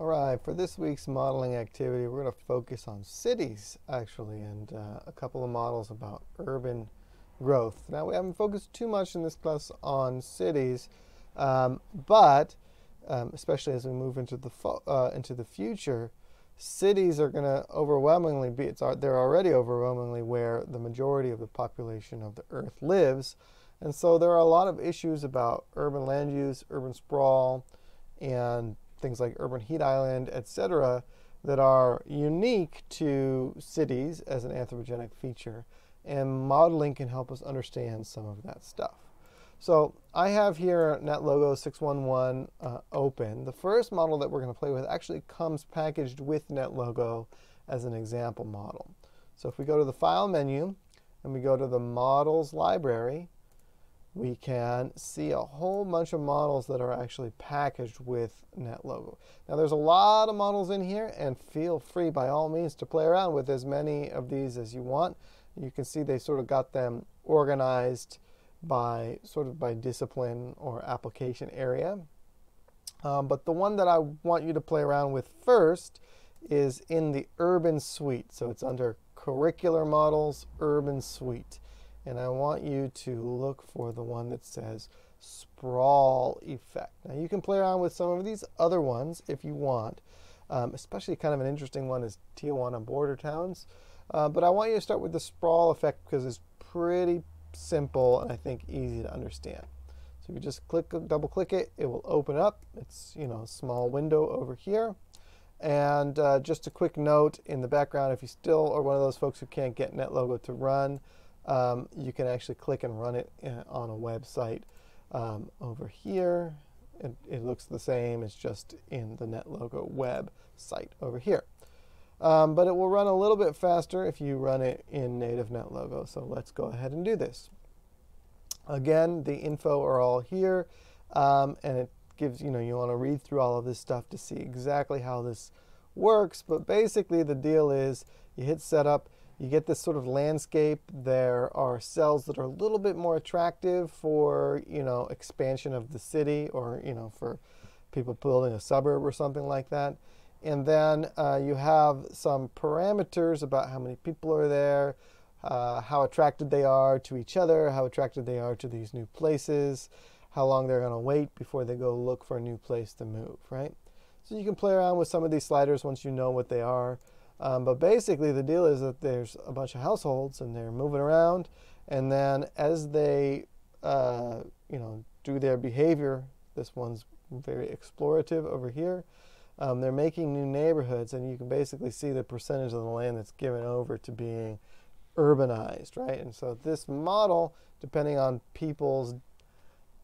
All right, for this week's modeling activity, we're going to focus on cities, actually, and uh, a couple of models about urban growth. Now, we haven't focused too much in this class on cities, um, but um, especially as we move into the uh, into the future, cities are going to overwhelmingly be. It's they're already overwhelmingly where the majority of the population of the Earth lives, and so there are a lot of issues about urban land use, urban sprawl, and things like urban heat island, etc., that are unique to cities as an anthropogenic feature. And modeling can help us understand some of that stuff. So I have here NetLogo 611 uh, open. The first model that we're going to play with actually comes packaged with NetLogo as an example model. So if we go to the File menu and we go to the Models library, we can see a whole bunch of models that are actually packaged with NetLogo. Now there's a lot of models in here and feel free by all means to play around with as many of these as you want. You can see they sort of got them organized by sort of by discipline or application area. Um, but the one that I want you to play around with first is in the urban suite. So it's under curricular models, urban suite and I want you to look for the one that says sprawl effect. Now you can play around with some of these other ones if you want, um, especially kind of an interesting one is Tijuana border towns. Uh, but I want you to start with the sprawl effect because it's pretty simple and I think easy to understand. So if you just click, double click it, it will open up. It's you know a small window over here. And uh, just a quick note in the background, if you still are one of those folks who can't get NetLogo to run, um, you can actually click and run it in, on a website um, over here. It, it, looks the same, it's just in the NetLogo web site over here. Um, but it will run a little bit faster if you run it in native NetLogo. So let's go ahead and do this. Again, the info are all here, um, and it gives, you know, you want to read through all of this stuff to see exactly how this works. But basically, the deal is you hit setup, you get this sort of landscape. There are cells that are a little bit more attractive for, you know, expansion of the city or, you know, for people building a suburb or something like that. And then uh, you have some parameters about how many people are there, uh, how attracted they are to each other, how attracted they are to these new places, how long they're going to wait before they go look for a new place to move, right? So you can play around with some of these sliders once you know what they are. Um, but basically, the deal is that there's a bunch of households and they're moving around, and then as they, uh, you know, do their behavior, this one's very explorative over here. Um, they're making new neighborhoods, and you can basically see the percentage of the land that's given over to being urbanized, right? And so this model, depending on people's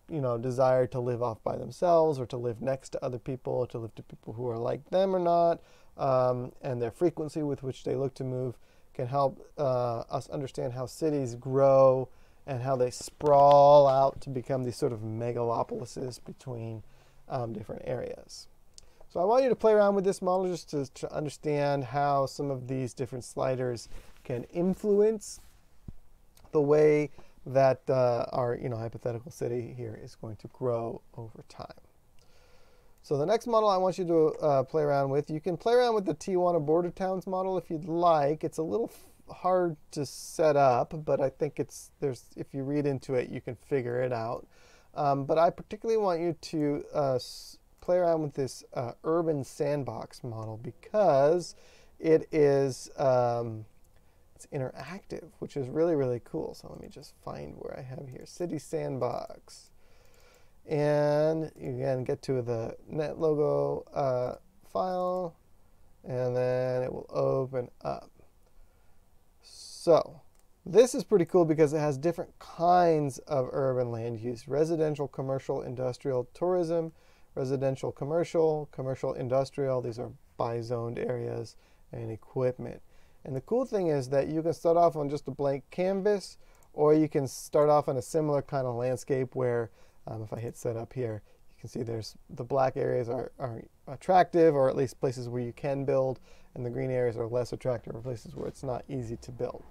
you know desire to live off by themselves or to live next to other people to live to people who are like them or not um, and their frequency with which they look to move can help uh, us understand how cities grow and how they sprawl out to become these sort of megalopolises between um, different areas. So I want you to play around with this model just to, to understand how some of these different sliders can influence the way that uh, our you know, hypothetical city here is going to grow over time. So the next model I want you to uh, play around with, you can play around with the Tijuana Border Towns model if you'd like. It's a little hard to set up, but I think it's there's if you read into it, you can figure it out. Um, but I particularly want you to uh, play around with this uh, urban sandbox model because it is um, it's interactive, which is really really cool. So let me just find where I have here city sandbox and you can get to the NetLogo uh, file and then it will open up. So this is pretty cool because it has different kinds of urban land use, residential, commercial, industrial, tourism, residential, commercial, commercial, industrial, these are bi-zoned areas, and equipment. And the cool thing is that you can start off on just a blank canvas or you can start off on a similar kind of landscape where um, if I hit set up here, you can see there's the black areas are, are attractive or at least places where you can build and the green areas are less attractive or places where it's not easy to build.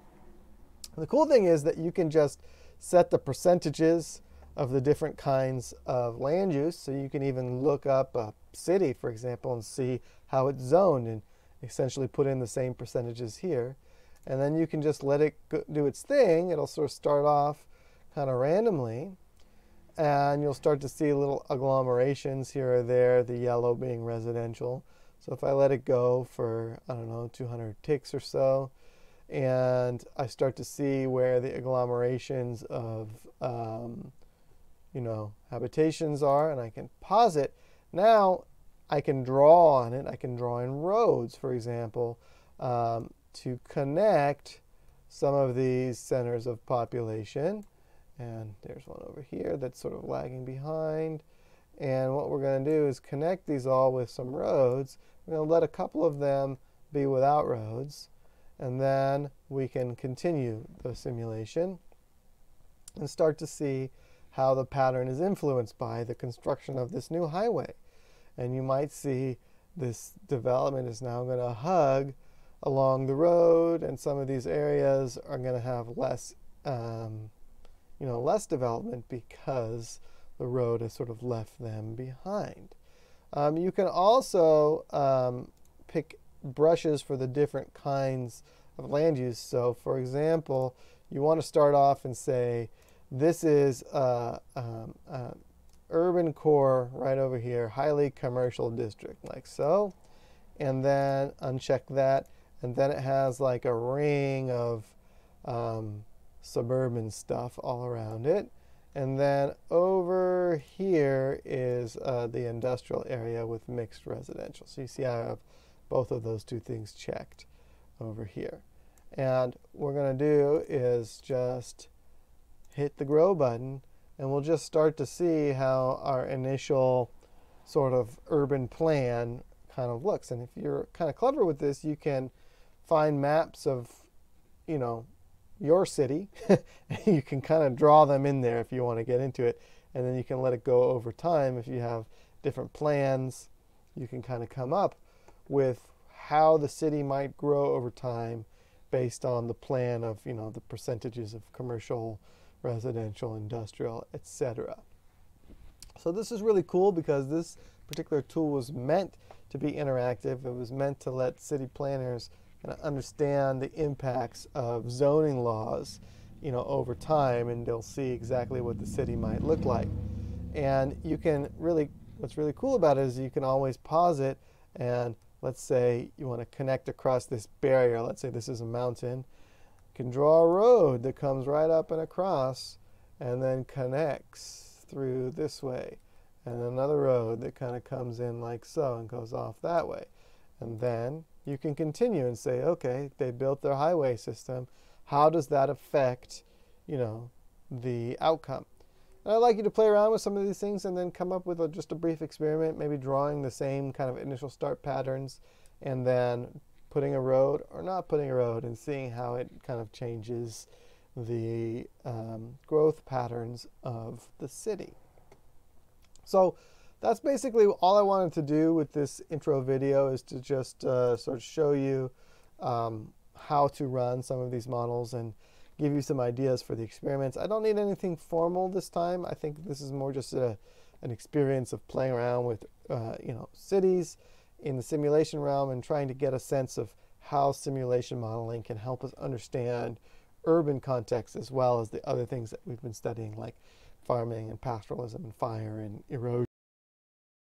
The cool thing is that you can just set the percentages of the different kinds of land use. So you can even look up a city, for example, and see how it's zoned and essentially put in the same percentages here. And then you can just let it do its thing. It'll sort of start off kind of randomly. And you'll start to see little agglomerations here or there, the yellow being residential. So if I let it go for, I don't know, 200 ticks or so, and I start to see where the agglomerations of um, you know, habitations are, and I can pause it. Now I can draw on it. I can draw in roads, for example, um, to connect some of these centers of population. And there's one over here that's sort of lagging behind. And what we're going to do is connect these all with some roads. We're going to let a couple of them be without roads. And then we can continue the simulation and start to see how the pattern is influenced by the construction of this new highway. And you might see this development is now going to hug along the road, and some of these areas are going to have less, um, you know, less development because the road has sort of left them behind. Um, you can also um, pick brushes for the different kinds of land use. So, for example, you want to start off and say, this is uh, um, uh, urban core right over here, highly commercial district, like so. And then uncheck that. And then it has like a ring of um, suburban stuff all around it. And then over here is uh, the industrial area with mixed residential. So you see I have both of those two things checked over here. And what we're going to do is just hit the grow button and we'll just start to see how our initial sort of urban plan kind of looks. And if you're kind of clever with this, you can find maps of, you know, your city. you can kind of draw them in there if you want to get into it. And then you can let it go over time. If you have different plans, you can kind of come up with how the city might grow over time based on the plan of, you know, the percentages of commercial residential, industrial, etc. So this is really cool because this particular tool was meant to be interactive. It was meant to let city planners kind of understand the impacts of zoning laws, you know, over time, and they'll see exactly what the city might look like. And you can really, what's really cool about it is you can always pause it and let's say you want to connect across this barrier. Let's say this is a mountain can draw a road that comes right up and across and then connects through this way and another road that kind of comes in like so and goes off that way. And then you can continue and say okay they built their highway system. How does that affect you know the outcome? And i'd like you to play around with some of these things and then come up with a, just a brief experiment maybe drawing the same kind of initial start patterns and then putting a road or not putting a road and seeing how it kind of changes the um, growth patterns of the city. So that's basically all I wanted to do with this intro video is to just uh, sort of show you um, how to run some of these models and give you some ideas for the experiments. I don't need anything formal this time. I think this is more just a, an experience of playing around with uh, you know cities in the simulation realm and trying to get a sense of how simulation modeling can help us understand urban context as well as the other things that we've been studying like farming and pastoralism and fire and erosion.